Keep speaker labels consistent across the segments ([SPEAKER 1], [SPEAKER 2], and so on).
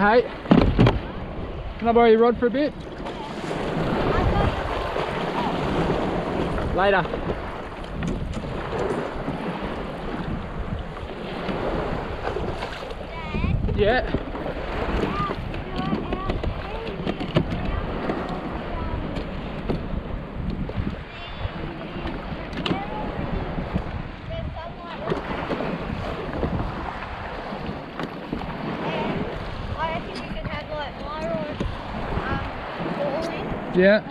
[SPEAKER 1] Hey, can I borrow your rod for a bit? Later. Yeah. Yeah.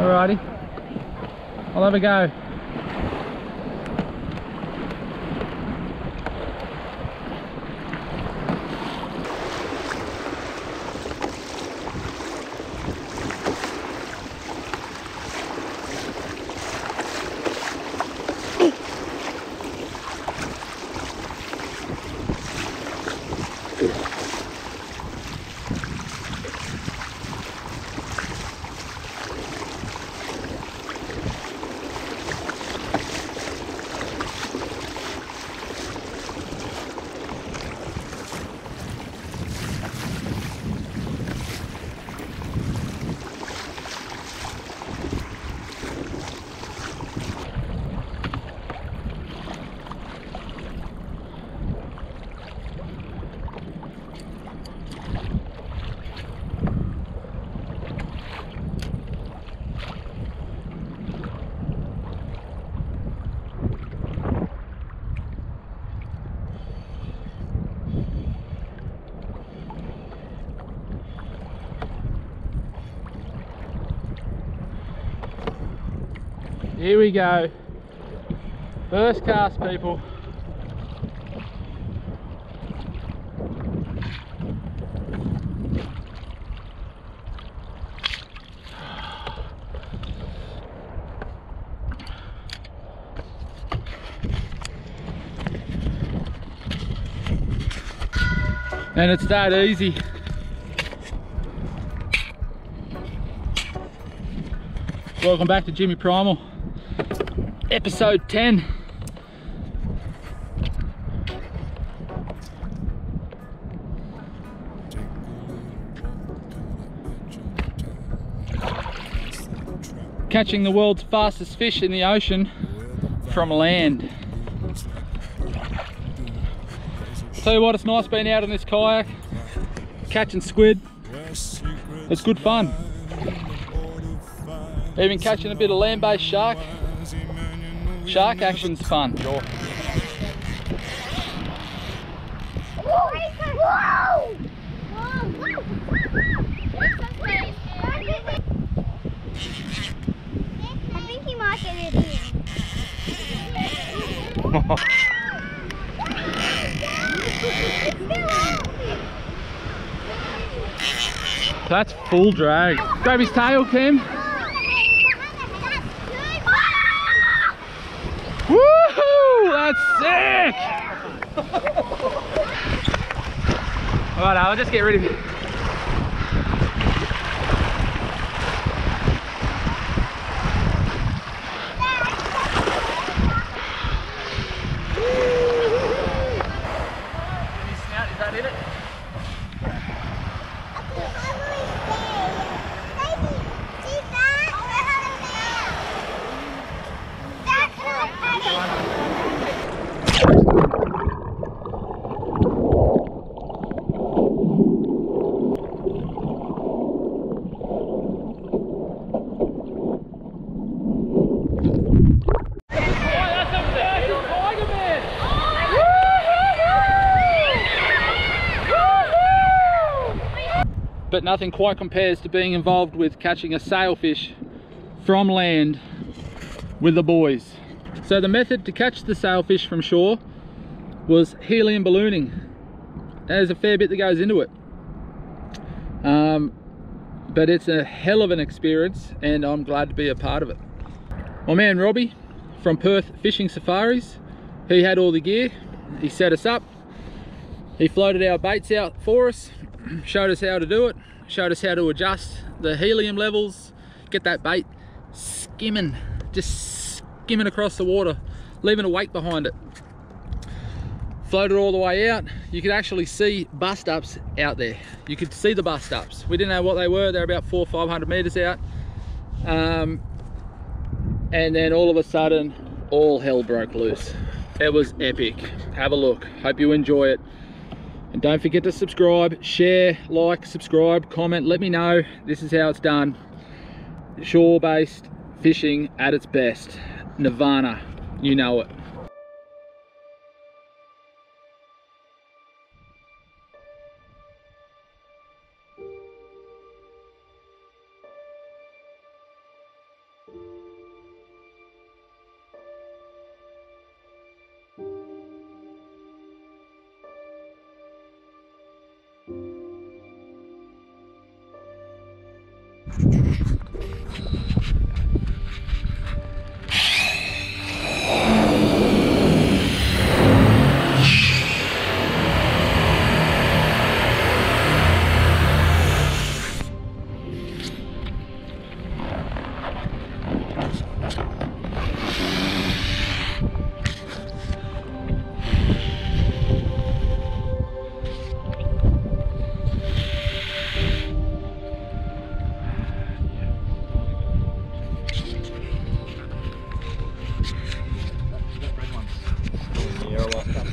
[SPEAKER 1] Alrighty. I'll have a go. Here we go. First cast, people. And it's that easy. Welcome back to Jimmy Prymal episode 10 catching the world's fastest fish in the ocean from land. Tell you what it's nice being out on this kayak catching squid. It's good fun. Even catching a bit of land-based shark Shark action's fun. Sure. That's full drag. Grab his tail, Kim. Sick! Alright, I'll just get rid of it. But nothing quite compares to being involved with catching a sailfish from land with the boys. So the method to catch the sailfish from shore was helium ballooning. There's a fair bit that goes into it. Um, but it's a hell of an experience and I'm glad to be a part of it. My man Robbie from Perth Fishing Safaris, he had all the gear, he set us up, he floated our baits out for us, showed us how to do it, showed us how to adjust the helium levels, get that bait skimming, just skimming across the water, leaving a wake behind it. floated all the way out. You could actually see bust ups out there. You could see the bust ups. We didn't know what they were. They're about four, 500 meters out. Um, and then all of a sudden, all hell broke loose. It was epic. Have a look. Hope you enjoy it. And don't forget to subscribe, share, like, subscribe, comment. Let me know. This is how it's done. Shore-based fishing at its best. Nirvana. You know it.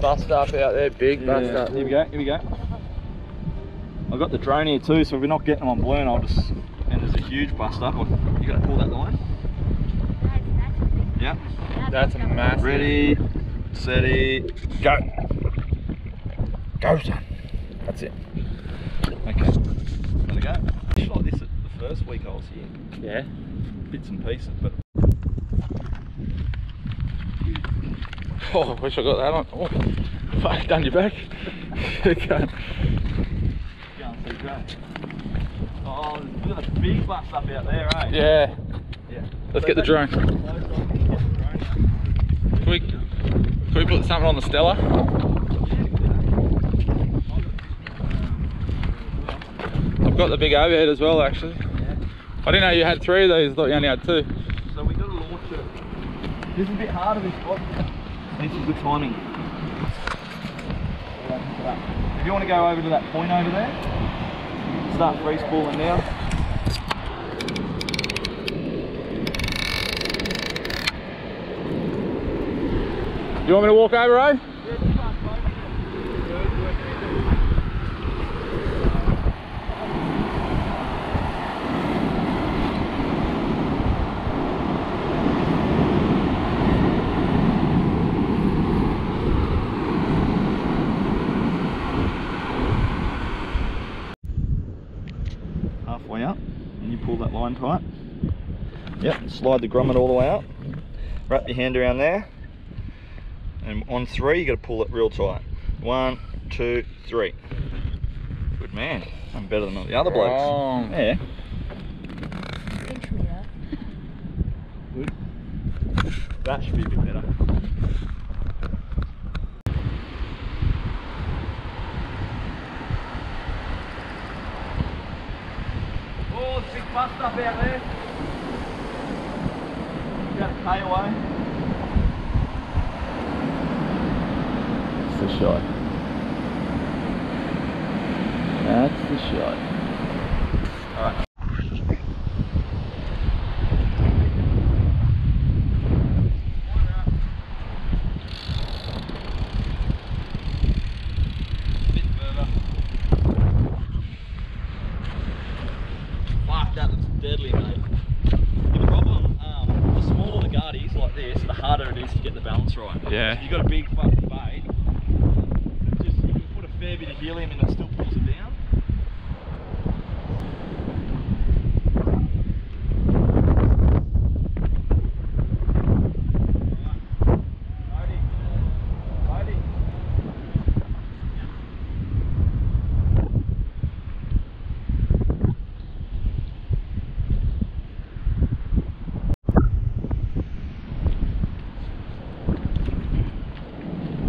[SPEAKER 1] Bust up out there, big bust
[SPEAKER 2] Yeah.
[SPEAKER 1] up.
[SPEAKER 2] Here we go, here we go. I've got the drone here too, so if we're not getting them on balloon, I'll just, and there's a huge bust up. You gotta pull that line. Yeah.
[SPEAKER 1] That's a massive.
[SPEAKER 2] Ready, steady, go. Go, son. That's it. Okay. Let it go. Fish like this at the first week I was here.
[SPEAKER 1] Yeah.
[SPEAKER 2] Bits and pieces, but
[SPEAKER 1] Oh, I wish I got that on. Oh, fuck, down your back. Okay.
[SPEAKER 2] go and see great. Oh, there's a big bust up out there, eh?
[SPEAKER 1] yeah.
[SPEAKER 2] Yeah.
[SPEAKER 1] Let's get the drone.
[SPEAKER 2] Get the drone.
[SPEAKER 1] Can we, can we put something on the Stella? I've got the big overhead as well, actually. I didn't know you had three of these. I thought you only had two.
[SPEAKER 2] So we got to launch it. This is a bit harder this spot. Needs some good timing. If you want to go over to that point over there, start free spooling now.
[SPEAKER 1] Do you want me to walk over, eh?
[SPEAKER 2] Halfway up, and you pull that line tight. Yep, slide the grommet all the way up. Wrap your hand around there. And on three, you got to pull it real tight. One, two, three. Good man. I'm better than all the other blokes. Yeah. Good. That should be a bit better. Oh, a big bust up out there. K away.
[SPEAKER 1] That's the shot. That's the shot.
[SPEAKER 2] Alright. Bit further. Fuck, that looks deadly, mate. The problem, um, the smaller the guard is like this, the harder it is to get the balance right.
[SPEAKER 1] Yeah.
[SPEAKER 2] If you've got a big fucking bait, it just you can put a fair bit of helium in it still pulls it down. Loading. Loading.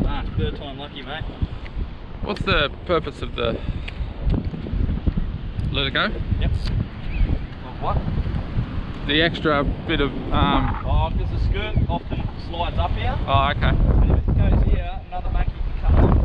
[SPEAKER 2] Ah, third time lucky, mate.
[SPEAKER 1] What's the purpose of the... Let it go?
[SPEAKER 2] Yep. Of what?
[SPEAKER 1] The extra bit of... Um,
[SPEAKER 2] Oh, because the skirt often slides up here.
[SPEAKER 1] oh, okay.
[SPEAKER 2] And if it goes here, another monkey can come on.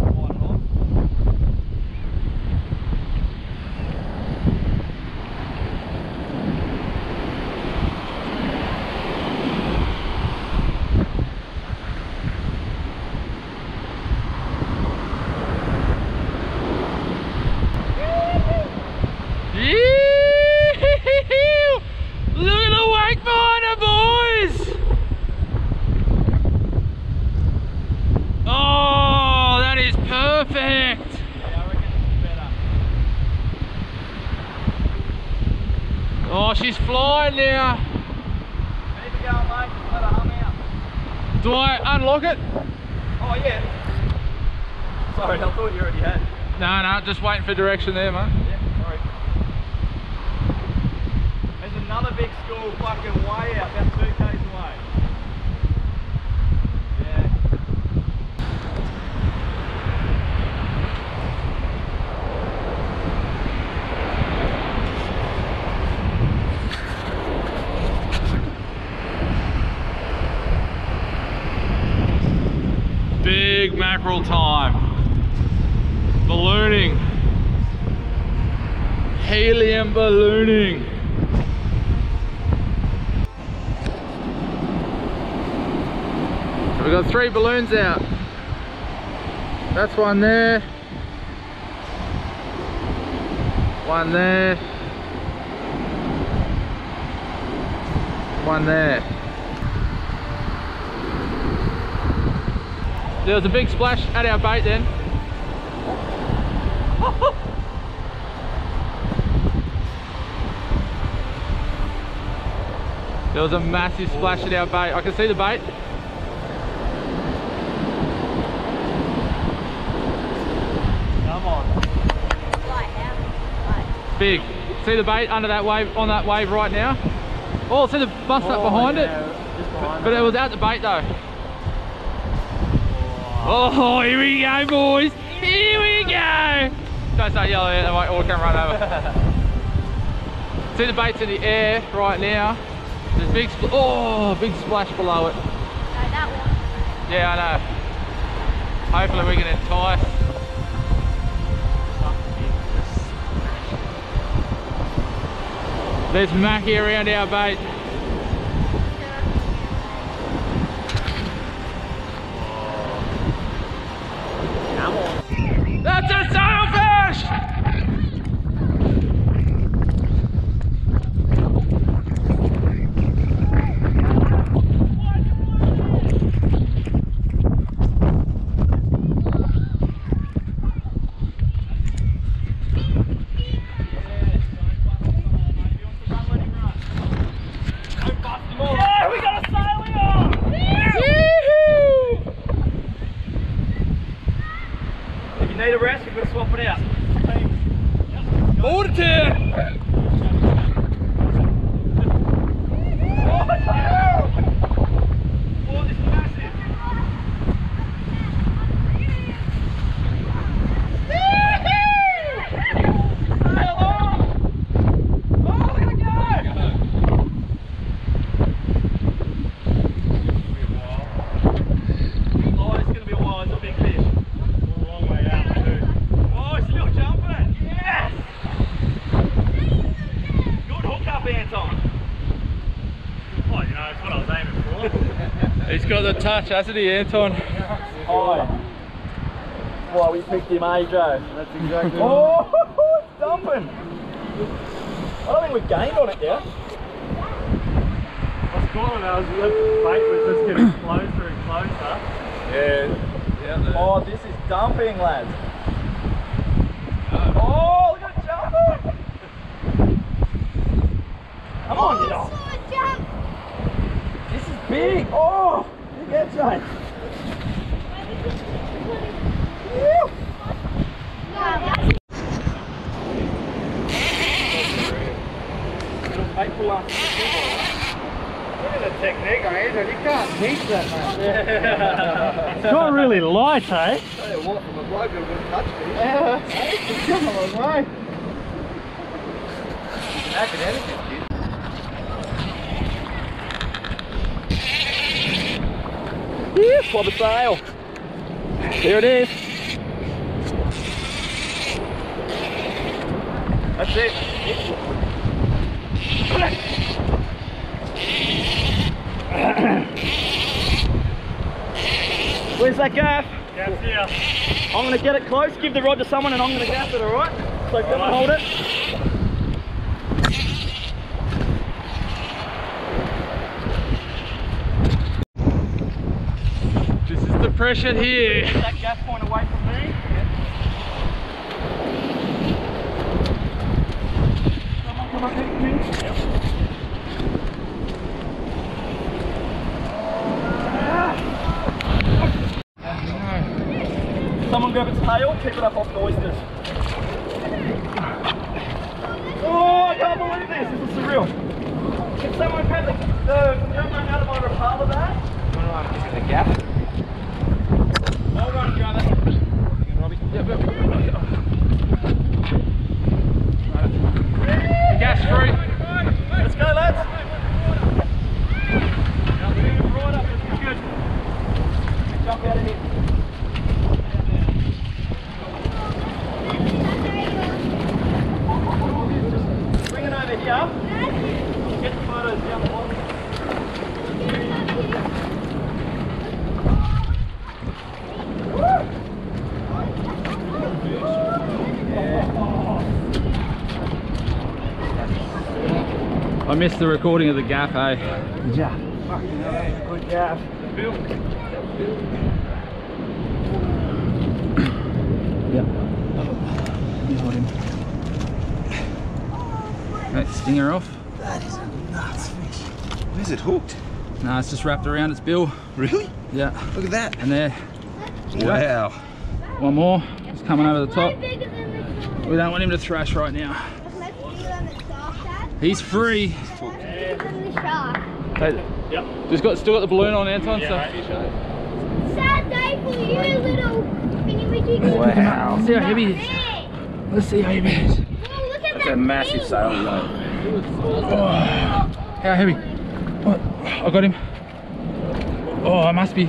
[SPEAKER 1] Oh, she's flying now.
[SPEAKER 2] Keep it going, mate. Just let her hum out.
[SPEAKER 1] Do I unlock it?
[SPEAKER 2] Oh, yeah. Sorry, I thought you already had.
[SPEAKER 1] No, no, just waiting for direction there, mate.
[SPEAKER 2] Yeah, sorry. There's another big school fucking way out, about two k's away.
[SPEAKER 1] Big mackerel time. Ballooning. Helium ballooning. We've got three balloons out. That's one there. One there. One there. There was a big splash at our bait then. there was a massive splash at our bait. I can see the bait.
[SPEAKER 2] Come on.
[SPEAKER 3] Light now. Light.
[SPEAKER 1] Big. See the bait under that wave, on that wave right now? Oh, see the bust up oh, behind it? Behind But it was out the bait though. Oh, here we go, boys. Here we go. Don't start yelling at them, mate, or come run over. See the bait's in the air right now. There's big, oh, big splash below it.
[SPEAKER 3] No, that one.
[SPEAKER 1] Yeah, I know. Hopefully we can entice. There's Mackie around our bait.
[SPEAKER 2] Come on.
[SPEAKER 1] That's a sailfish!
[SPEAKER 2] Yeah, we got a sailing on! If you need a rest, we're going to swap it out.
[SPEAKER 1] Board it!
[SPEAKER 2] Oh, it's huge! Oh, this is massive. Sail on! Oh, look at it go! Oh, it's gonna be a while. It's a big fish. A long way out too. Oh, it's still jumping. Yes. Good hookup, Anton.
[SPEAKER 4] Oh, you know, that's what I was aiming for.
[SPEAKER 1] He's got the touch, hasn't he, Anton?
[SPEAKER 2] Hi. Why we picked him, eh, Joe?
[SPEAKER 4] That's exactly
[SPEAKER 2] Oh, it's dumping. I don't think we've gained on it yet.
[SPEAKER 4] I was calling, I was the bait was just getting closer and closer.
[SPEAKER 1] Yeah.
[SPEAKER 2] Oh, this is dumping, lads. Oh, look at it jumping. Come on, get
[SPEAKER 3] Oh,
[SPEAKER 2] off.
[SPEAKER 3] saw it jump.
[SPEAKER 2] This is big. Oh, you get Jane.
[SPEAKER 3] No, that's
[SPEAKER 2] April last
[SPEAKER 4] Look at the technique on it, you can't teach that, mate. it's not really light, eh?
[SPEAKER 2] Tell you what, from a bloke who would touch me.
[SPEAKER 4] Yeah. It's come a long way.
[SPEAKER 2] Academic, kid. Yeah, flop a sail. Here it is. That's it. Where's that gaff?
[SPEAKER 4] Gaps here.
[SPEAKER 2] I'm gonna get it close, give the rod to someone and I'm gonna gaff it, alright? So come and hold it.
[SPEAKER 1] pressure here.
[SPEAKER 2] Get that gas point away from me. Someone grab its tail, keep it up off the oysters. Oh, I can't believe this. This is surreal. Can someone grab the, the out of my rapala there? No, no, I'm just in the
[SPEAKER 1] gap. Missed the recording of the gap, hey.
[SPEAKER 2] Yeah. Good gaff.
[SPEAKER 1] Right, stinger off. That is a nuts fish.
[SPEAKER 2] Where's it hooked?
[SPEAKER 1] No, it's just wrapped around its bill.
[SPEAKER 2] Really?
[SPEAKER 1] Yeah,
[SPEAKER 2] Look at that.
[SPEAKER 1] and there.
[SPEAKER 2] Wow.
[SPEAKER 1] One more. Just coming over the top.
[SPEAKER 3] bigger than the
[SPEAKER 1] We don't want him to thrash right now.
[SPEAKER 3] That's bigger than the shark, Dad.
[SPEAKER 1] He's free.
[SPEAKER 3] Bigger than.
[SPEAKER 4] Yep.
[SPEAKER 1] Just got still got the balloon on, Anton. So
[SPEAKER 3] Sad day for you, little mini
[SPEAKER 2] Wow.
[SPEAKER 1] Let's see how heavy it is.
[SPEAKER 3] Hey.
[SPEAKER 1] Let's see how heavy it is.
[SPEAKER 3] Oh, look at
[SPEAKER 2] It's
[SPEAKER 3] that
[SPEAKER 2] a massive
[SPEAKER 3] thing.
[SPEAKER 2] sail, you oh. know.
[SPEAKER 1] How heavy? What? Oh, I got him. Oh, I must be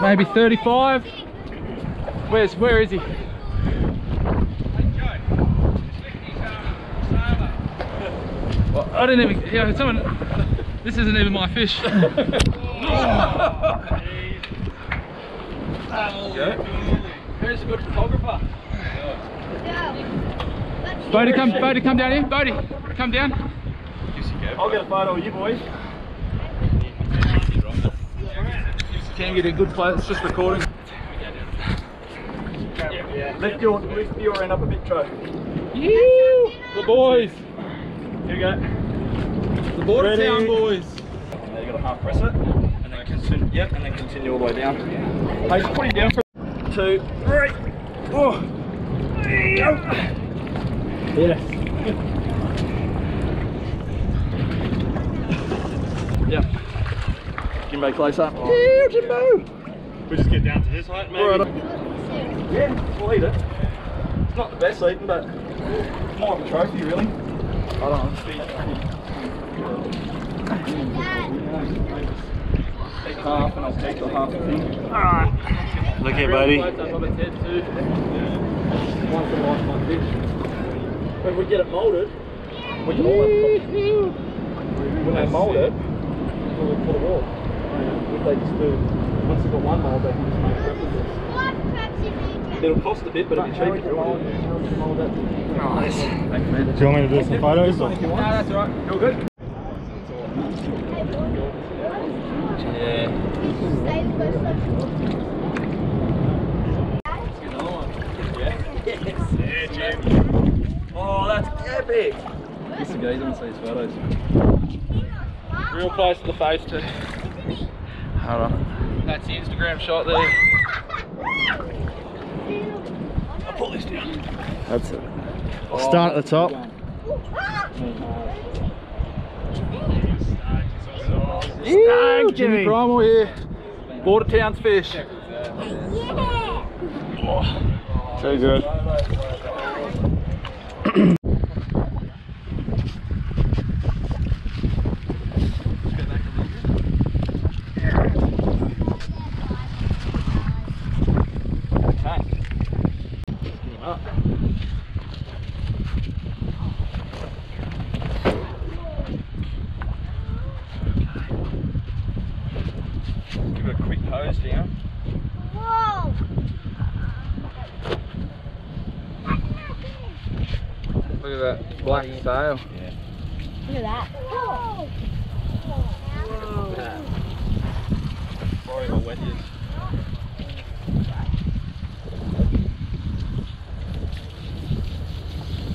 [SPEAKER 1] maybe 35. Where's where is he? I didn't even. Yeah, someone. This isn't even my fish. Who's a good photographer?
[SPEAKER 3] Yeah.
[SPEAKER 1] Bodie, come, Bodie, come down here. Bodie, come down.
[SPEAKER 2] I'll get a photo of you boys.
[SPEAKER 1] Can you get a good play? It's just recording.
[SPEAKER 2] Lift your, lift your end up a bit, Tro.
[SPEAKER 1] The boys.
[SPEAKER 2] Here we go.
[SPEAKER 1] The Border
[SPEAKER 2] Ready?
[SPEAKER 1] Town boys.
[SPEAKER 2] Now you got to half press it, and then continue. Yep, and then continue all the way down. Hey, just put him down for two, three. Oh, there you go. Yes. Yep. Jimbo close up. Yeah, Jimbo.
[SPEAKER 4] We just get down to this height, maybe.
[SPEAKER 2] Right. Yeah, we'll eat it. It's not the best eating, but more of a trophy, really. I don't know. Take half, and I'll take the half thing.
[SPEAKER 4] Alright. Look here, buddy.
[SPEAKER 2] One for life, one fish. When we get it moulded, we can all have, when they mould it, we'll put a wall. If they just do, once they've got one mould, they can just make replicas.
[SPEAKER 3] What crabs in Egypt?
[SPEAKER 2] It'll cost a bit, but it'll be cheap if you want it. Nice.
[SPEAKER 4] Do you want me to do some photos? Or?
[SPEAKER 1] No, that's alright.
[SPEAKER 2] Feel good? Yeah.
[SPEAKER 3] Stay the first one.
[SPEAKER 2] Oh, that's epic. This guys want to see his photos.
[SPEAKER 1] Real close to the face too.
[SPEAKER 2] Hold on.
[SPEAKER 1] That's the Instagram shot there.
[SPEAKER 2] I'll pull this down.
[SPEAKER 4] That's it. Oh. Start at the top.
[SPEAKER 1] Stag Jimmy Prymal here. Border Towns fish.
[SPEAKER 3] Yeah.
[SPEAKER 4] So good.
[SPEAKER 2] Give it a quick hose down.
[SPEAKER 3] Whoa.
[SPEAKER 1] Look at that black.
[SPEAKER 3] Look at that. Whoa.
[SPEAKER 2] Sorry if I wet you.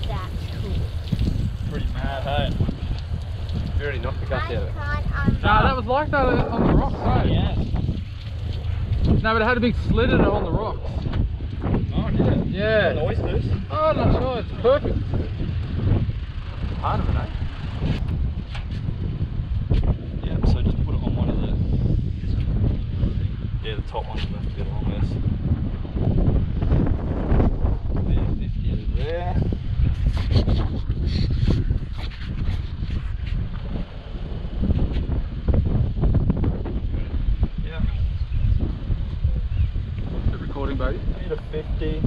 [SPEAKER 3] That's cool.
[SPEAKER 2] Pretty mad, hey?
[SPEAKER 4] You already knocked the guts out of it.
[SPEAKER 1] No, that was like that on the rocks, right?
[SPEAKER 2] Yeah.
[SPEAKER 1] No, but it had a big slit in it on the rocks.
[SPEAKER 2] Oh, did it?
[SPEAKER 1] Yeah.
[SPEAKER 2] And oysters.
[SPEAKER 1] Oh, no, sure, it's perfect.
[SPEAKER 2] to 50,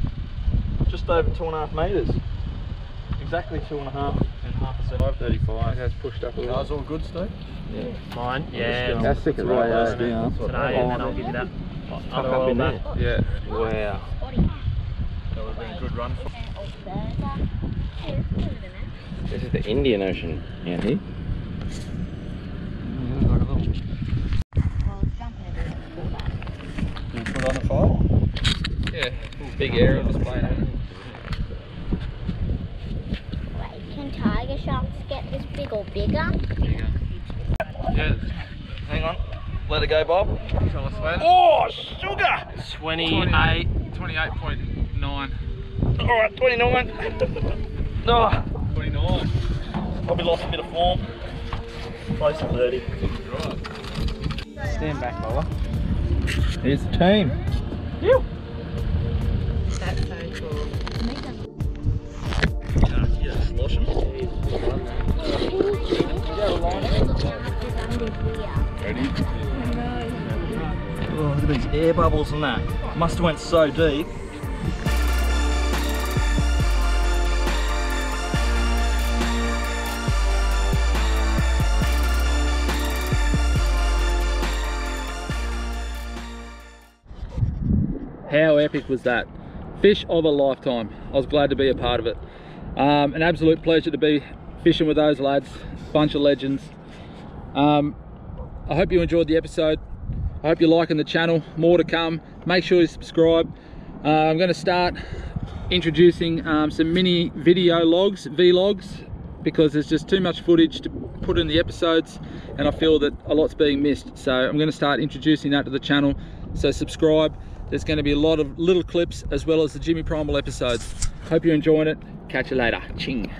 [SPEAKER 2] just over two and a half metres. Exactly two and a half and half a second.
[SPEAKER 1] 535. That's pushed up a little.
[SPEAKER 2] Car's all good, Steve? Yeah.
[SPEAKER 4] Mine? Yeah.
[SPEAKER 1] That's sick
[SPEAKER 2] right way over
[SPEAKER 4] Today, and then I'll give you that.
[SPEAKER 2] Tuck up in there.
[SPEAKER 1] Yeah.
[SPEAKER 2] Wow. That would have been a good run.
[SPEAKER 5] This is the Indian Ocean,
[SPEAKER 1] yeah. Big area display.
[SPEAKER 3] Wait, can tiger sharks get this big or bigger?
[SPEAKER 1] Yeah.
[SPEAKER 2] Hang on. Let it go, Bob.
[SPEAKER 1] Tell us, mate.
[SPEAKER 2] Oh, sugar!
[SPEAKER 4] 28.
[SPEAKER 1] 28.9.
[SPEAKER 2] Alright, 29. oh,
[SPEAKER 1] 29.
[SPEAKER 2] probably lost a bit of form. Close to 30.
[SPEAKER 5] Stand back, Lola.
[SPEAKER 2] Here's the team.
[SPEAKER 6] That's
[SPEAKER 2] Sloshing.
[SPEAKER 1] Ready?
[SPEAKER 2] Oh, look at these air bubbles and that. Must have went so deep.
[SPEAKER 1] How epic was that? Fish of a lifetime. I was glad to be a part of it. Um, an absolute pleasure to be fishing with those lads. Bunch of legends. Um, I hope you enjoyed the episode. I hope you're liking the channel. More to come. Make sure you subscribe. Uh, I'm going to start introducing um, some mini video logs, vlogs, because there's just too much footage to put in the episodes and I feel that a lot's being missed. So I'm going to start introducing that to the channel. So subscribe. There's going to be a lot of little clips as well as the Jimmy Prymal episodes. Hope you're enjoying it. Catch you later. Ching.